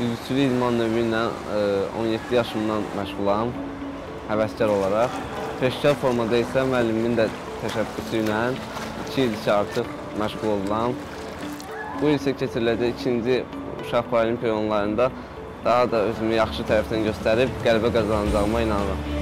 Üzgüçülük idman növü ilə e, 17 yaşımdan məşğulam, həvəskar olaraq. Peşəkar formada isə müəllimimin də təşəbbüsü ilə 2 ildir ki, artıq məşğul oluram. Bu il isə keçiriləcək ikinci uşaq paralimpiya oyunlarında daha da özümü yaxşı tərəfdən göstərib qələbə qazanacağıma inanıram.